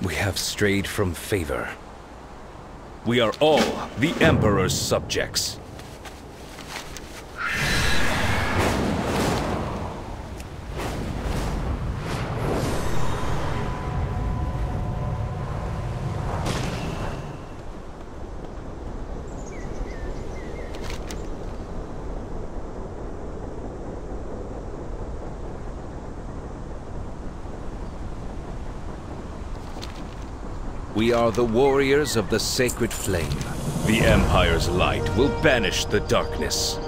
We have strayed from favor. We are all the Emperor's subjects. We are the warriors of the sacred flame. The Empire's light will banish the darkness.